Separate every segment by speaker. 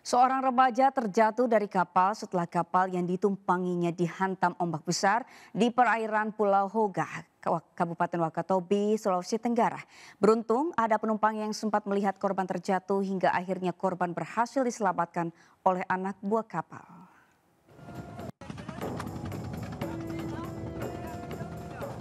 Speaker 1: Seorang remaja terjatuh dari kapal setelah kapal yang ditumpanginya dihantam ombak besar di perairan Pulau Hoga, Kabupaten Wakatobi, Sulawesi Tenggara. Beruntung ada penumpang yang sempat melihat korban terjatuh hingga akhirnya korban berhasil diselamatkan oleh anak buah kapal.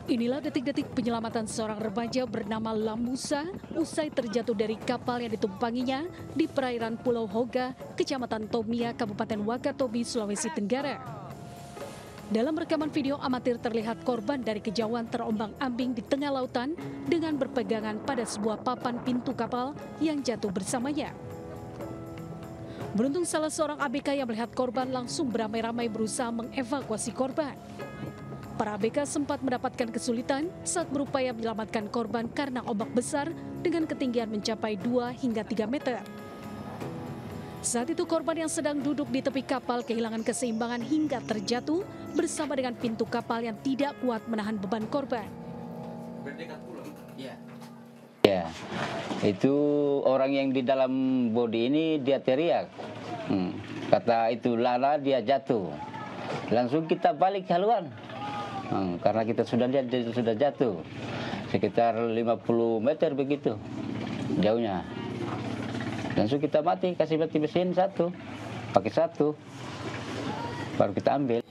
Speaker 2: Inilah detik-detik penyelamatan seorang remaja bernama Lamusa usai terjatuh dari kapal yang ditumpanginya di perairan Pulau Hoga, Kecamatan Tomia, Kabupaten Wakatobi, Sulawesi Tenggara. Dalam rekaman video amatir terlihat korban dari kejauhan terombang-ambing di tengah lautan dengan berpegangan pada sebuah papan pintu kapal yang jatuh bersamanya. Beruntung salah seorang ABK yang melihat korban langsung beramai-ramai berusaha mengevakuasi korban. Para ABK sempat mendapatkan kesulitan saat berupaya menyelamatkan korban karena ombak besar dengan ketinggian mencapai 2 hingga 3 meter. Saat itu korban yang sedang duduk di tepi kapal kehilangan keseimbangan hingga terjatuh bersama dengan pintu kapal yang tidak kuat menahan beban korban.
Speaker 3: Ya. Ya, itu orang yang di dalam bodi ini dia teriak. Hmm. Kata itu Lala dia jatuh. Langsung kita balik haluan. Hmm, karena kita sudah lihat sudah jatuh sekitar 50 meter begitu jauhnya. Langsung kita mati kasih mati mesin satu, pakai satu, baru kita ambil.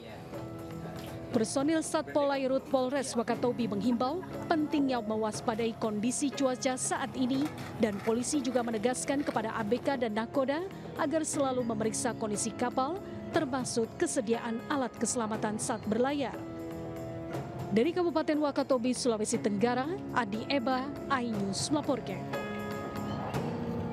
Speaker 2: Personil Satpol Airut Polres Wakatobi menghimbau pentingnya mewaspadai kondisi cuaca saat ini dan polisi juga menegaskan kepada ABK dan Nakoda agar selalu memeriksa kondisi kapal termasuk kesediaan alat keselamatan saat berlayar. Dari Kabupaten Wakatobi, Sulawesi Tenggara, Adi Eba, iNews melaporkan.